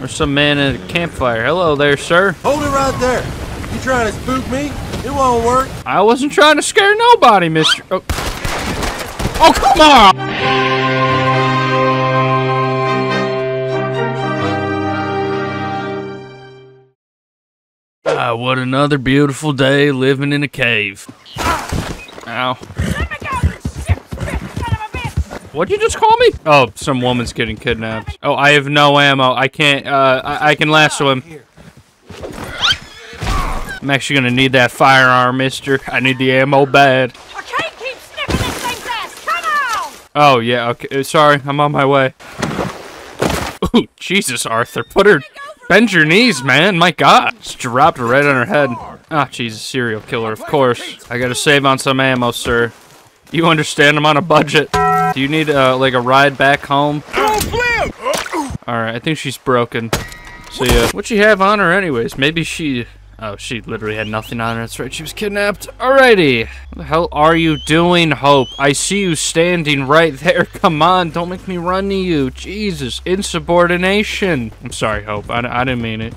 or some man at a campfire. Hello there, sir. Hold it right there. You trying to spook me? It won't work. I wasn't trying to scare nobody, mister. Oh, oh come on! Ah, what another beautiful day living in a cave. Ow. What'd you just call me? Oh, some woman's getting kidnapped. Oh, I have no ammo. I can't, uh, I, I can lasso him. I'm actually gonna need that firearm, mister. I need the ammo bad. I can't keep sniffing this thing's ass. Come on! Oh, yeah, okay. uh, Sorry, I'm on my way. Ooh, Jesus, Arthur. Put her... Bend your knees, man. My God. Just dropped her right on her head. Ah, Jesus, serial killer, of course. I gotta save on some ammo, sir. You understand I'm on a budget. Do you need, uh, like a ride back home? Alright, I think she's broken. So ya. What'd she have on her anyways? Maybe she... Oh, she literally had nothing on her. That's right, she was kidnapped. Alrighty. What the hell are you doing, Hope? I see you standing right there. Come on, don't make me run to you. Jesus, insubordination. I'm sorry, Hope. I, I didn't mean it.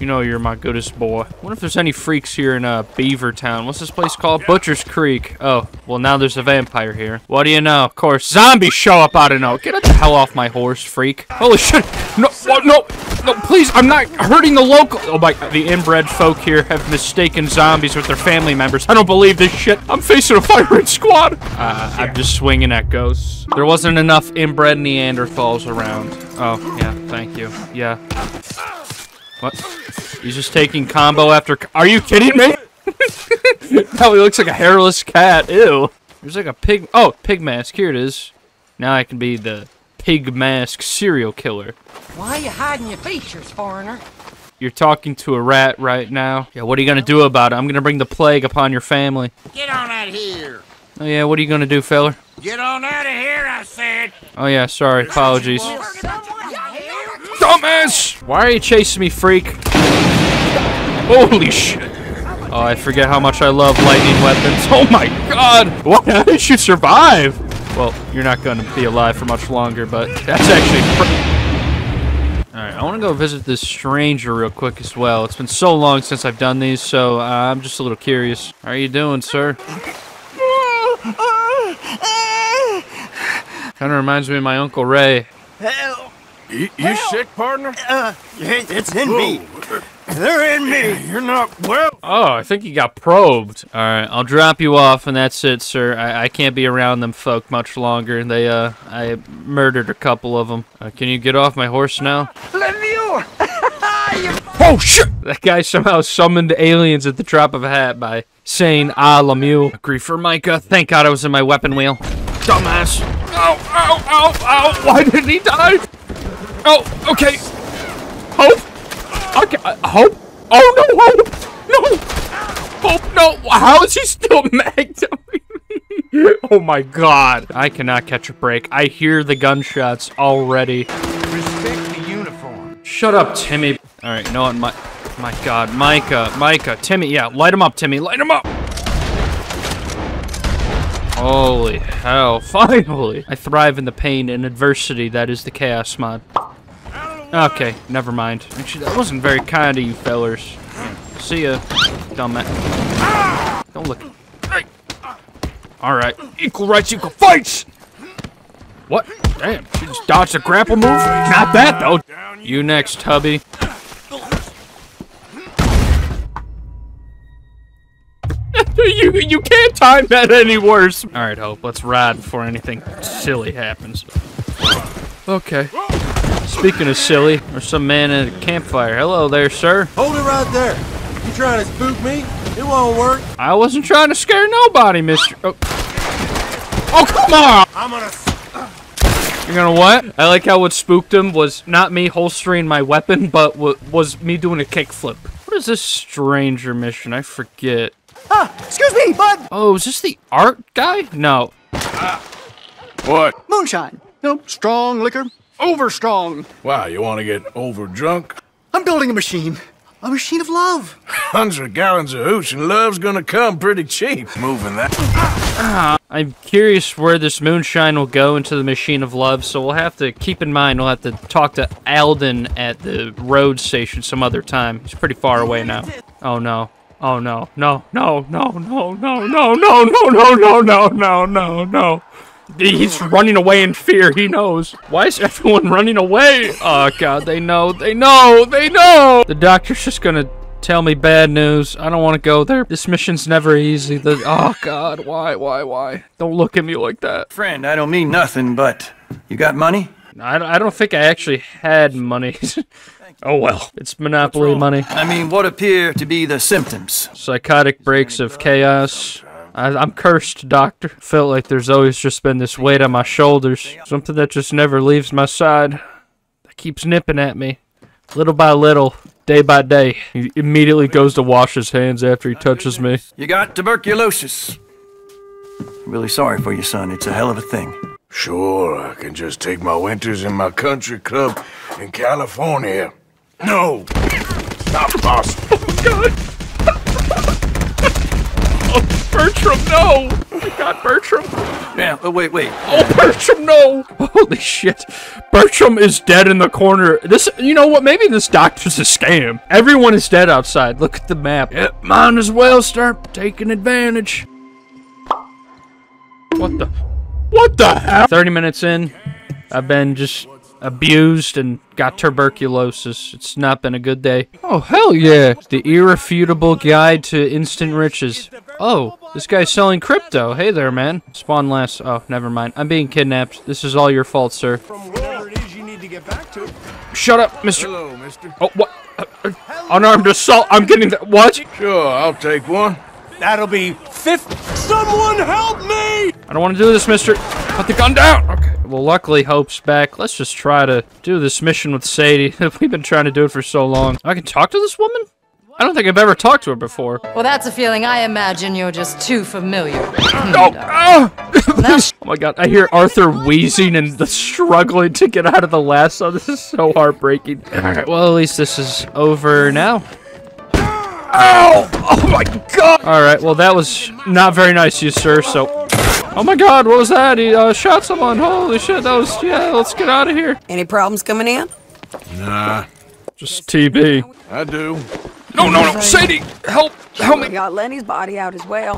You know you're my goodest boy. wonder if there's any freaks here in uh, Beaver Town. What's this place called? Butcher's Creek. Oh, well now there's a vampire here. What do you know? Of course, zombies show up out of nowhere. Get the hell off my horse, freak. Holy shit. No, no, no, no, please, I'm not hurting the local. Oh my, the inbred folk here have mistaken zombies with their family members. I don't believe this shit. I'm facing a firing squad. Uh, I'm just swinging at ghosts. There wasn't enough inbred Neanderthals around. Oh, yeah, thank you. Yeah. What? He's just taking combo after. Are you kidding me? he looks like a hairless cat. Ew. There's like a pig. Oh, pig mask. Here it is. Now I can be the pig mask serial killer. Why are you hiding your features, foreigner? You're talking to a rat right now. Yeah, what are you gonna do about it? I'm gonna bring the plague upon your family. Get on out of here. Oh yeah, what are you gonna do, feller? Get on out of here, I said. Oh yeah, sorry. Apologies. Dumbass! Why are you chasing me, freak? Holy shit. Oh, I forget how much I love lightning weapons. Oh my god! Why how did you survive? Well, you're not gonna be alive for much longer, but that's actually Alright, I want to go visit this stranger real quick as well. It's been so long since I've done these, so uh, I'm just a little curious. How are you doing, sir? Kind of reminds me of my Uncle Ray. Hell, You, you sick, partner? uh, it's in me. They're in me. You're not well. Oh, I think he got probed. All right, I'll drop you off, and that's it, sir. I, I can't be around them folk much longer. They, uh, I murdered a couple of them. Uh, can you get off my horse now? Let me you. Oh shit! That guy somehow summoned aliens at the drop of a hat by saying "Ah, Lemieux." Agree for Micah. Thank God I was in my weapon wheel. Dumbass. Ow! Ow! Ow! Ow! Why didn't he die? Oh, okay. Hope. Okay, uh, hope. Oh no, hope. No. Hope. No. How is he still mad? oh my God! I cannot catch a break. I hear the gunshots already. Respect the uniform. Shut up, Timmy. All right, what? My, my God, Micah, Micah, Timmy. Yeah, light him up, Timmy. Light him up. Holy hell! Finally, I thrive in the pain and adversity that is the chaos mod. Okay, never mind. Actually, that wasn't very kind of you fellers. See ya, dumbass. Don't look. Hey. All right, equal rights, equal fights. What? Damn, she just dodged a grapple move? Not that, though. You next, hubby. you you can't time that any worse. All right, Hope, let's ride before anything silly happens. Okay. Speaking of silly, there's some man at a campfire. Hello there, sir. Hold it right there. You trying to spook me? It won't work. I wasn't trying to scare nobody, mister. Oh, oh come on! I'm gonna. You're gonna what? I like how what spooked him was not me holstering my weapon, but wa- was me doing a kickflip. What is this stranger mission? I forget. Ah, excuse me, bud. Oh, is this the art guy? No. Ah. What? Moonshine. No, strong liquor. Over strong. Wow, you want to get over drunk? I'm building a machine. A machine of love. Hundred gallons of hooch and love's gonna come pretty cheap. Moving that. I I'm curious where this moonshine will go into the machine of love, so we'll have to keep in mind we'll have to talk to Alden at the road station some other time. He's pretty far away now. Oh no. Oh no. No, no, no, no, no, no, no, no, no, no, no, no, no, no. He's running away in fear, he knows. Why is everyone running away? Oh god, they know, they know, they know! The doctor's just gonna tell me bad news. I don't want to go there. This mission's never easy. The oh god, why, why, why? Don't look at me like that. Friend, I don't mean nothing, but you got money? I, I don't think I actually had money. oh well, it's monopoly money. I mean, what appear to be the symptoms? Psychotic breaks of chaos. I, I'm cursed, doctor. Felt like there's always just been this weight on my shoulders. Something that just never leaves my side. That keeps nipping at me. Little by little, day by day. He immediately goes to wash his hands after he touches me. You got tuberculosis. Really sorry for you, son. It's a hell of a thing. Sure, I can just take my winters in my country club in California. No! Stop, boss! Oh, God! Oh, Bertram, no! Oh my God, Bertram! Yeah, oh, wait, wait. Oh, Bertram, no! Holy shit. Bertram is dead in the corner. This, you know what? Maybe this doctor's a scam. Everyone is dead outside. Look at the map. Yep, might as well start taking advantage. What the? What the hell? 30 minutes in, I've been just abused and got tuberculosis. It's not been a good day. Oh, hell yeah. The irrefutable guide to instant riches. Oh, this guy's selling crypto. Hey there, man. Spawn last. Oh, never mind. I'm being kidnapped. This is all your fault, sir. Whatever it is you need to get back to. Shut up, mister. Hello, mister. Oh, what? Uh, uh, unarmed assault. I'm getting that. What? Sure, I'll take one. That'll be fifth. Someone help me! I don't want to do this, mister. Put the gun down. Okay. Well, luckily, Hope's back. Let's just try to do this mission with Sadie. We've been trying to do it for so long. I can talk to this woman? I don't think I've ever talked to her before. Well, that's a feeling I imagine you're just too familiar. with. Oh, oh my god, I hear Arthur wheezing and the struggling to get out of the lasso. This is so heartbreaking. Alright, well, at least this is over now. Ow! Oh my god! Alright, well, that was not very nice of you, sir, so... Oh my god, what was that? He uh, shot someone. Holy shit, that was... Yeah, let's get out of here. Any problems coming in? Nah, Just TB. I do. No, no, no, Sadie! Help! Help me. Oh we got Lenny's body out as well.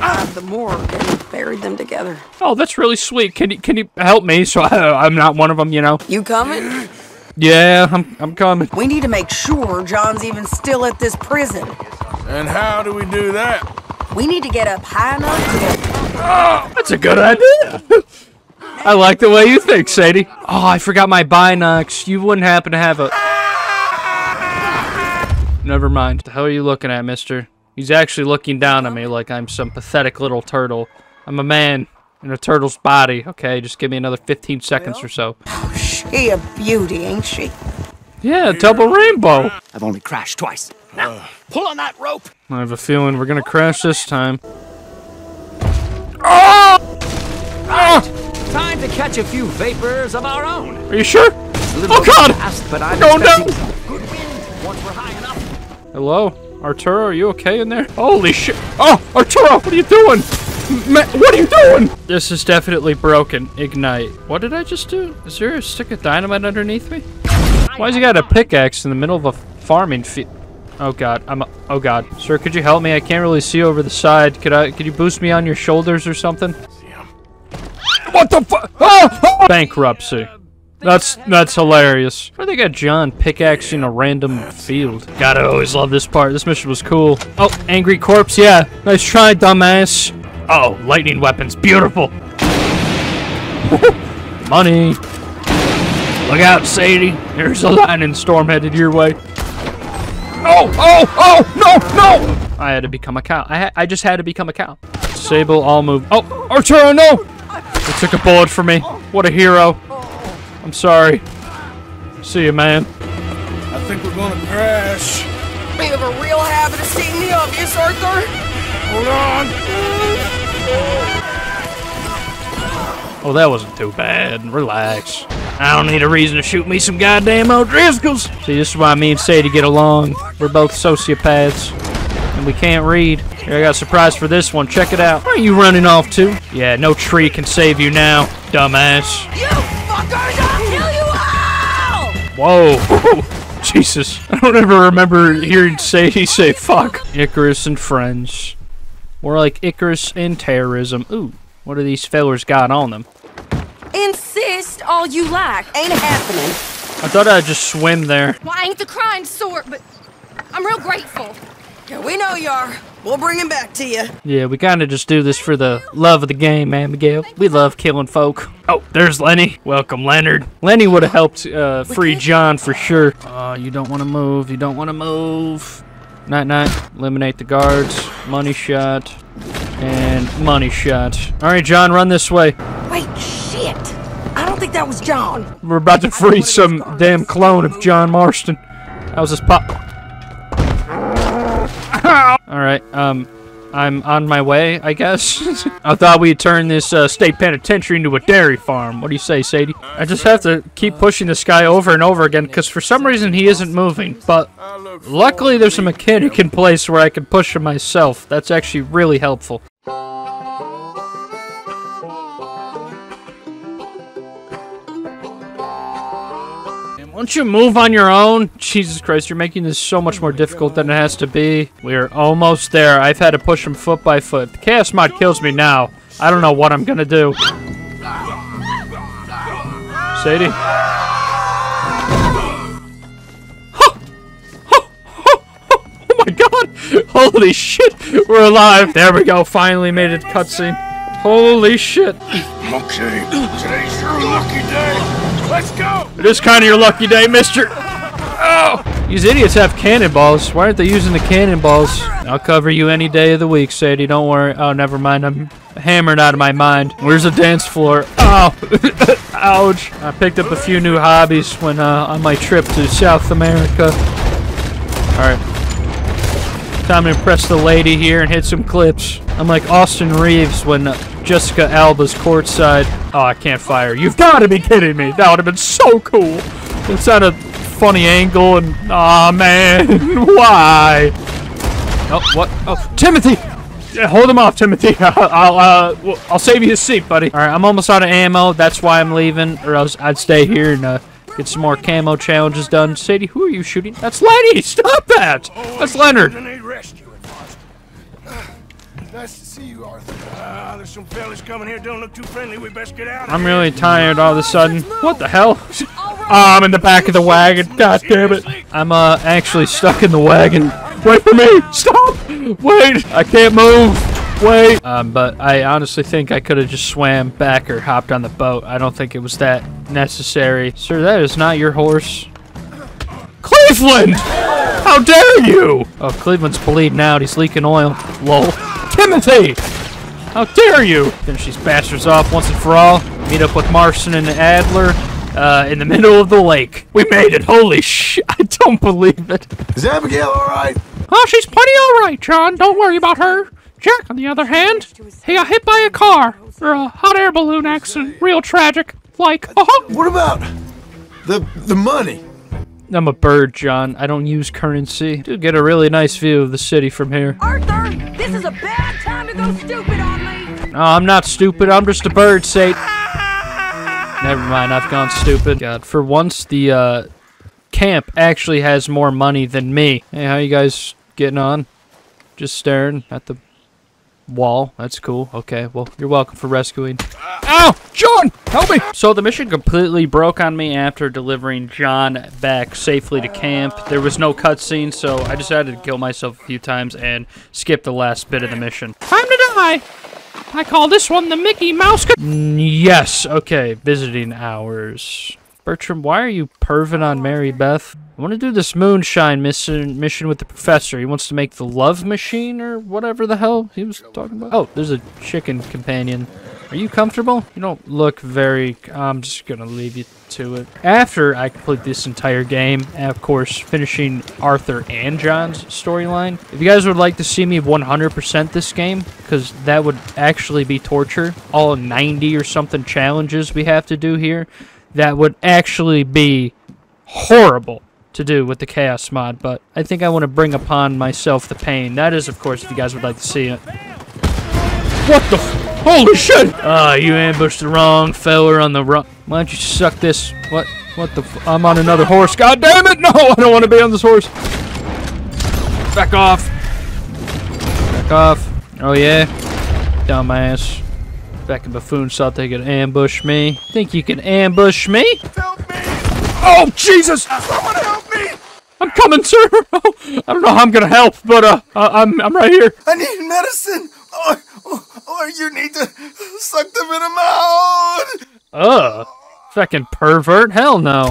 Out of the morgue and buried them together. Oh, that's really sweet. Can you, can you help me so I, I'm not one of them, you know? You coming? Yeah, I'm, I'm coming. We need to make sure John's even still at this prison. And how do we do that? We need to get up high enough to get That's a good idea. I like the way you think, Sadie. Oh, I forgot my binocs. You wouldn't happen to have a... Never mind. The hell are you looking at, mister? He's actually looking down at me like I'm some pathetic little turtle. I'm a man in a turtle's body, okay? Just give me another 15 seconds or so. Oh, she a beauty, ain't she? Yeah, double rainbow. I've only crashed twice. Now, pull on that rope. I have a feeling we're gonna crash this time. Oh time to catch a few vapors of our own. Are you sure? Oh god! Fast, but I'm oh, No, no! good wind once we're high enough. Hello? Arturo, are you okay in there? Holy shit! Oh, Arturo, what are you doing? Ma what are you doing? This is definitely broken. Ignite. What did I just do? Is there a stick of dynamite underneath me? Why Why's he got a pickaxe in the middle of a farming field? Oh god, I'm a oh god. Sir, could you help me? I can't really see over the side. Could I could you boost me on your shoulders or something? What the fuck? Oh, oh, Bankruptcy. That's that's hilarious. Where they got John pickaxing a random field? Gotta always love this part. This mission was cool. Oh, angry corpse. Yeah, nice try, dumbass. Oh, lightning weapons. Beautiful. Money. Look out, Sadie. There's a lightning storm headed your way. Oh, oh, oh, no, no! I had to become a cow. I, ha I just had to become a cow. Sable, all move. Oh, Arturo, no! He took a bullet for me. What a hero. I'm sorry. See you, man. I think we're gonna crash. We have a real habit of seeing the obvious, Arthur. Hold on. Oh, that wasn't too bad. Relax. I don't need a reason to shoot me some goddamn O'Driscolls. See, this is why me and Sadie get along. We're both sociopaths, and we can't read. Here, I got a surprise for this one. Check it out. Where are you running off to? Yeah, no tree can save you now, dumbass. You Whoa. Jesus. I don't ever remember hearing say he say fuck. Icarus and friends. More like Icarus and terrorism. Ooh, what do these fellers got on them? Insist all you like. Ain't happening. I thought I'd just swim there. Well, I ain't the crying sort, but I'm real grateful. Yeah, we know you are. We'll bring him back to you. Yeah, we kind of just do this for the love of the game, man, Miguel. We love killing folk. Oh, there's Lenny. Welcome, Leonard. Lenny would have helped uh, free John for sure. Uh, you don't want to move. You don't want to move. Night, night. Eliminate the guards. Money shot. And money shot. All right, John, run this way. Wait, shit. I don't think that was John. We're about to free some damn clone of John Marston. How's this pop? All right, um, I'm on my way, I guess. I thought we'd turn this uh, state penitentiary into a dairy farm. What do you say, Sadie? I just have to keep pushing this guy over and over again because for some reason he isn't moving. But luckily there's a mechanic in place where I can push him myself. That's actually really helpful. Won't you move on your own? Jesus Christ, you're making this so much more difficult than it has to be. We're almost there. I've had to push him foot by foot. The Chaos Mod kills me now, I don't know what I'm gonna do. Sadie? Oh my god! Holy shit! We're alive! There we go, finally made it cutscene. Holy shit! Okay, today's your lucky day. Let's go. It is kind of your lucky day, mister. Oh! These idiots have cannonballs. Why aren't they using the cannonballs? I'll cover you any day of the week, Sadie. Don't worry. Oh, never mind. I'm hammered out of my mind. Where's the dance floor? Oh! Ouch. I picked up a few new hobbies when uh, on my trip to South America. Alright. Time to impress the lady here and hit some clips. I'm like Austin Reaves when Jessica Alba's courtside. Oh, I can't fire. You've got to be kidding me. That would have been so cool. It's at a funny angle and... Aw, man. Why? Oh, what? Oh, Timothy! Yeah, hold him off, Timothy. I'll, uh, I'll save you his seat, buddy. All right, I'm almost out of ammo. That's why I'm leaving, or else I'd stay here and uh, get some more camo challenges done. Sadie, who are you shooting? That's Lenny. Stop that. That's Leonard. Grenade rescuing, Foster. Nice to see you, Arthur. Ah, there's some fellas coming here. Don't look too friendly. We best get out I'm really tired all of a sudden. What the hell? Oh, I'm in the back of the wagon. God damn it. I'm uh actually stuck in the wagon. Wait for me. Stop. Wait. I can't move. Wait. Um, but I honestly think I could have just swam back or hopped on the boat. I don't think it was that necessary. Sir, that is not your horse. Cleveland! How dare you! Oh, Cleveland's bleeding out. He's leaking oil. Lol. Timothy! How dare you! Finish these bastards off once and for all. Meet up with Marston and Adler uh, in the middle of the lake. We made it. Holy shit. I don't believe it. Is Abigail all right? Oh, she's plenty alright, John. Don't worry about her. Jack, on the other hand, he got hit by a car. Or a hot air balloon accident. Real tragic. Like, uh-huh. What about the the money? I'm a bird, John. I don't use currency. Do get a really nice view of the city from here. Arthur, this is a bad time to go stupid on me. No, I'm not stupid. I'm just a bird, Sate. Never mind, I've gone stupid. God, for once, the uh, camp actually has more money than me. Hey, how you guys getting on? Just staring at the wall. That's cool. Okay, well, you're welcome for rescuing. Ow! John! Help me! So the mission completely broke on me after delivering John back safely to camp. There was no cutscene, so I decided to kill myself a few times and skip the last bit of the mission. Time to die! I call this one the Mickey Mouse. Mm, yes. Okay. Visiting hours. Bertram, why are you perving on Mary Beth? I want to do this moonshine mission mission with the professor. He wants to make the love machine or whatever the hell he was talking about. Oh, there's a chicken companion. Are you comfortable? You don't look very... I'm just going to leave you to it. After I complete this entire game, and of course, finishing Arthur and John's storyline, if you guys would like to see me 100% this game, because that would actually be torture, all 90 or something challenges we have to do here, that would actually be horrible to do with the Chaos mod, but I think I want to bring upon myself the pain. That is, of course, if you guys would like to see it. What the Holy shit! Ah, you ambushed the wrong feller on the wrong- Why don't you suck this? What? What the f- I'm on another horse. God damn it! No, I don't want to be on this horse. Back off. Back off. Oh yeah? Dumbass. Back in buffoon thought they could ambush me. Think you can ambush me? Help me! Oh, Jesus! Someone help me! I'm coming, sir! I don't know how I'm gonna help, but uh, I- I'm, I'm right here. I need medicine! Or, or, you need to suck them in the venom out! Ugh. Fucking pervert. Hell no.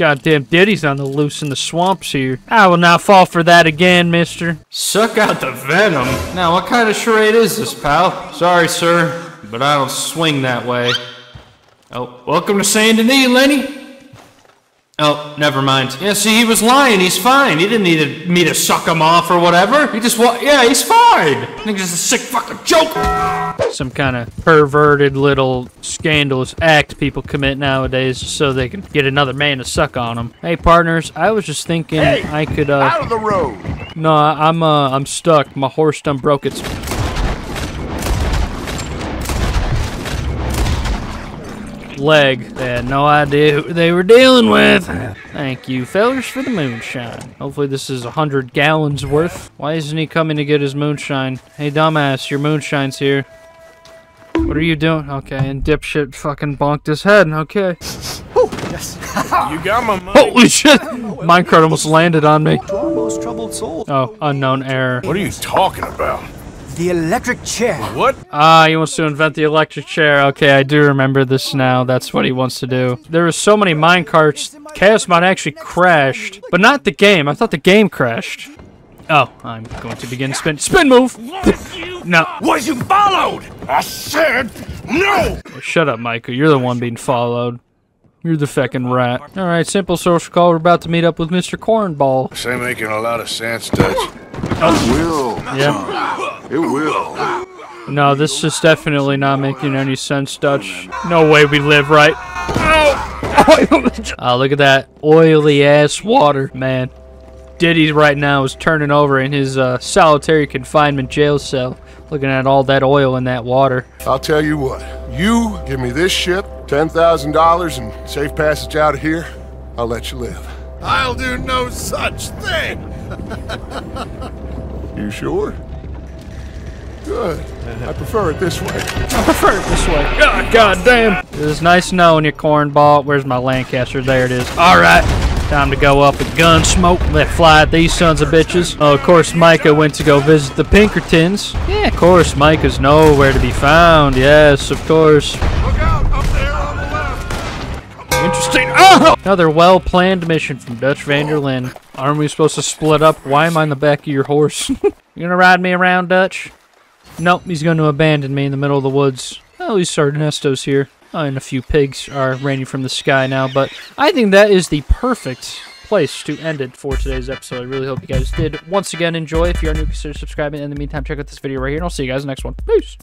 Goddamn ditties on the loose in the swamps here. I will not fall for that again, mister. Suck out the venom? Now, what kind of charade is this, pal? Sorry, sir, but I don't swing that way. Oh, welcome to Saint Denis, Lenny. Oh, never mind. Yeah, see, he was lying. He's fine. He didn't need me to suck him off or whatever. He just wa- yeah, he's fine. I think he's a sick fucking joke. Some kind of perverted little scandalous act people commit nowadays so they can get another man to suck on them. Hey, partners, I was just thinking I could, uh, Out of the road! no, I- I'm, uh, I'm stuck. My horse done broke its leg. They had no idea who they were dealing with. Thank you, fellers, for the moonshine. Hopefully this is a hundred gallons worth. Why isn't he coming to get his moonshine? Hey, dumbass, your moonshine's here. What are you doing? Okay, and dipshit fucking bonked his head. Okay. You got my money. Holy shit! Minecart almost landed on me. Our most troubled soul. Oh, unknown error. What are you talking about? The electric chair. What? Ah, he wants to invent the electric chair. Okay, I do remember this now. That's what he wants to do. There were so many minecarts. Chaos Mod actually crashed, but not the game. I thought the game crashed. Oh, I'm going to begin spin spin move. no, Was you followed? I said no! shut up, Michael. You're the one being followed. You're the feckin' rat. All right, simple social call. We're about to meet up with Mr. Cornball. This ain't making a lot of sense, Dutch. Yeah. It will. No, this is definitely not making any sense, Dutch. No way we live right. Oh, look at that oily ass water, man. Diddy right now is turning over in his uh, solitary confinement jail cell, looking at all that oil in that water. I'll tell you what. You give me this ship, $10,000, and safe passage out of here, I'll let you live. I'll do no such thing! You sure? Good. I prefer it this way. I prefer it this way. God, God damn. It was nice knowing you, cornball. Where's my Lancaster? There it is. All right. Time to go up with gun smoke. Let fly at these sons of bitches. Oh, of course, Micah went to go visit the Pinkertons. Yeah, of course, Micah's nowhere to be found. Yes, of course. Look out! Up there on the left! Interesting. Oh! Another well-planned mission from Dutch van der Linde. Aren't we supposed to split up? Why am I on the back of your horse? you gonna ride me around, Dutch? Nope, he's going to abandon me in the middle of the woods. At least Ernesto's here. Oh, and a few pigs are raining from the sky now, but I think that is the perfect place to end it for today's episode. I really hope you guys did once again enjoy. If you are new, consider subscribing. In the meantime, check out this video right here, and I'll see you guys next one. Peace!